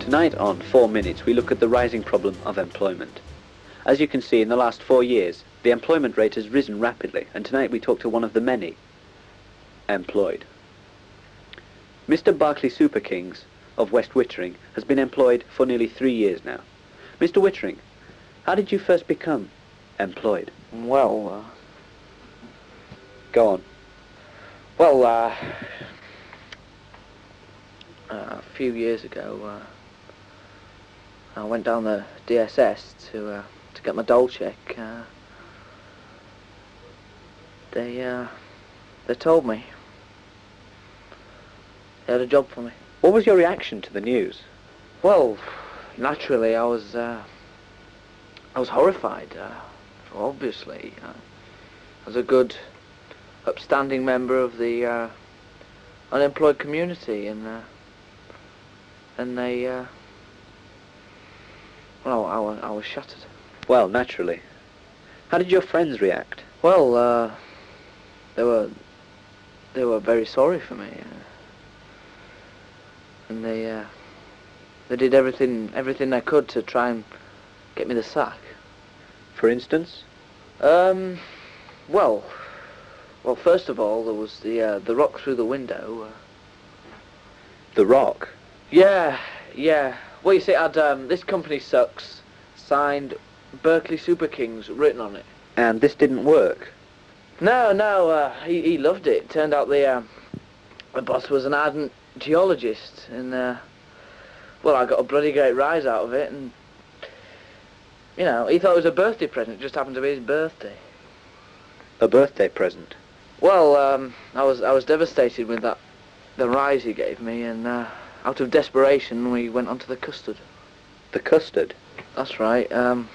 Tonight on 4 Minutes we look at the rising problem of employment. As you can see in the last four years the employment rate has risen rapidly and tonight we talk to one of the many employed. Mr Berkeley Superkings of West Wittering has been employed for nearly three years now. Mr Wittering, how did you first become employed? Well, uh, Go on. Well, uh, uh, a few years ago, uh, I went down the DSS to uh, to get my dole check. They they told me they had a job for me. What was your reaction to the news? Well, naturally, I was uh, I was horrified. Uh, obviously, uh, as a good, upstanding member of the uh, unemployed community, and uh, and they uh, well, I, wa- I was shattered. Well, naturally. How did your friends react? Well, uh, they were they were very sorry for me, uh, and they uh, they did everything everything they could to try and get me the sack. For instance? Um, well, well, first of all, there was the uh, the rock through the window. Uh, The Rock. yeah, yeah. Well, you see, had um, this company sucks signed Berkeley Super Kings written on it. And this didn't work. No, no, uh, he he loved it. Turned out the uh, the boss was an ardent geologist, and uh, well, I got a bloody great rise out of it, and you know, he thought it was a birthday present. It just happened to be his birthday. A birthday present. Well, um, I was I was devastated with that the rise he gave me, and uh, out of desperation, we went onto the custard. The custard. That's right. Um,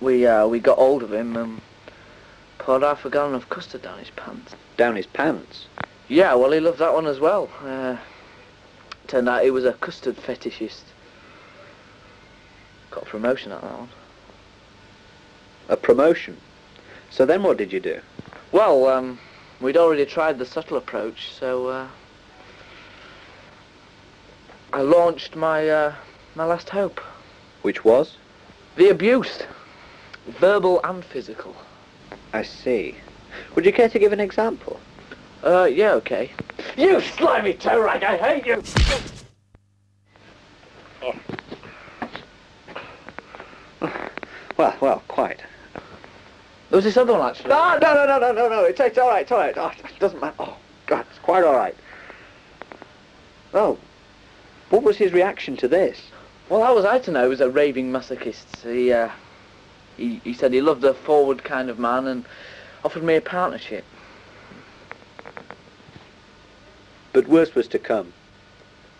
we uh, we got hold of him and poured half a gallon of custard down his pants. Down his pants. Yeah, well, he loved that one as well. Uh, turned out he was a custard fetishist. Got a promotion at that one. A promotion. So then what did you do? Well, um, we'd already tried the subtle approach, so uh, I launched my uh, my last hope. Which was? The abuse, verbal and physical. I see. Would you care to give an example? Uh, yeah, okay. You slimy toe rag, I hate you! Well, well, quite. There was this other one actually. No, no, no, no, no, no, no. It's, it's all right, it's all right. Oh, it doesn't matter. Oh, God, it's quite all right. Oh, what was his reaction to this? Well, how was I to know he was a raving masochist? He, uh, he, he said he loved a forward kind of man and offered me a partnership. But worse was to come.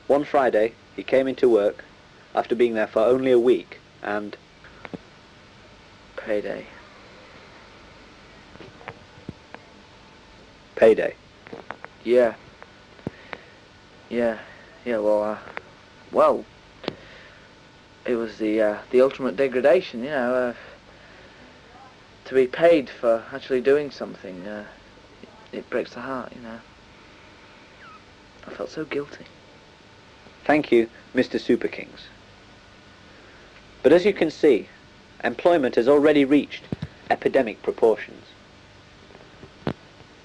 One Friday, he came into work after being there for only a week, and Payday. Payday. Yeah. Yeah. Yeah, well, uh, well, it was the, uh, the ultimate degradation, you know, uh, to be paid for actually doing something, uh, it, it breaks the heart, you know. I felt so guilty. Thank you, Mr. Super Kings. But as you can see, employment has already reached epidemic proportions.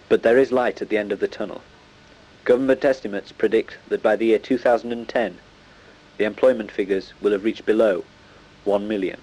But there is light at the end of the tunnel. Government estimates predict that by the year 2010, the employment figures will have reached below 1 million.